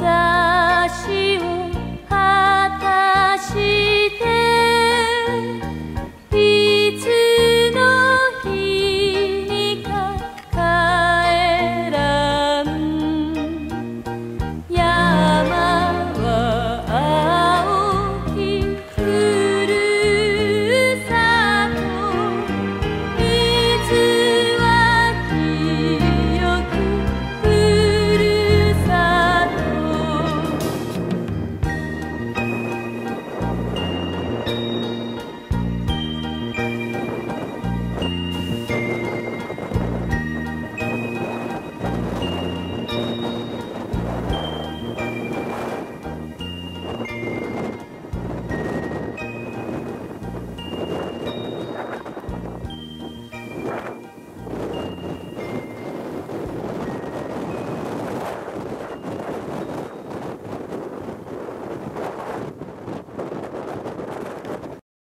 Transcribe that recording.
inside